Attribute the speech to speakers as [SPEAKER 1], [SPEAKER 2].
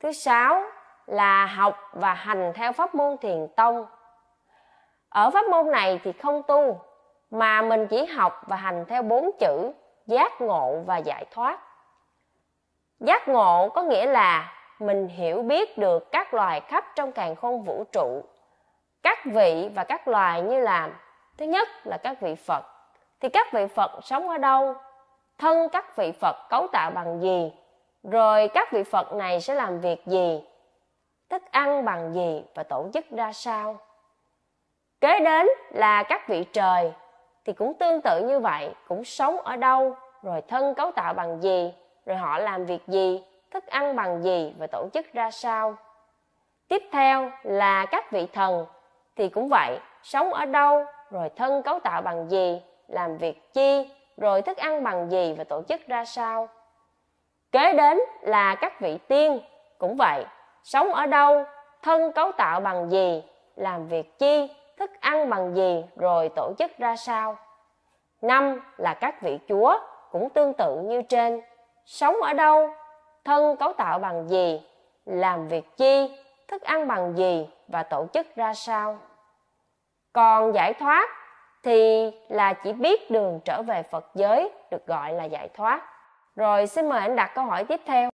[SPEAKER 1] Thứ sáu là học và hành theo pháp môn thiền tông. Ở pháp môn này thì không tu, mà mình chỉ học và hành theo bốn chữ giác ngộ và giải thoát. Giác ngộ có nghĩa là mình hiểu biết được các loài khắp trong càn khôn vũ trụ, các vị và các loài như là thứ nhất là các vị Phật. Thì các vị Phật sống ở đâu? Thân các vị Phật cấu tạo bằng gì? Rồi các vị Phật này sẽ làm việc gì? Thức ăn bằng gì và tổ chức ra sao? Kế đến là các vị trời thì cũng tương tự như vậy, cũng sống ở đâu, rồi thân cấu tạo bằng gì, rồi họ làm việc gì, thức ăn bằng gì và tổ chức ra sao. Tiếp theo là các vị thần thì cũng vậy, sống ở đâu, rồi thân cấu tạo bằng gì, làm việc chi, rồi thức ăn bằng gì và tổ chức ra sao. Kế đến là các vị tiên, cũng vậy, sống ở đâu, thân cấu tạo bằng gì, làm việc chi, thức ăn bằng gì, rồi tổ chức ra sao. Năm là các vị chúa, cũng tương tự như trên, sống ở đâu, thân cấu tạo bằng gì, làm việc chi, thức ăn bằng gì và tổ chức ra sao. Còn giải thoát thì là chỉ biết đường trở về Phật giới được gọi là giải thoát. Rồi xin mời anh đặt câu hỏi tiếp theo.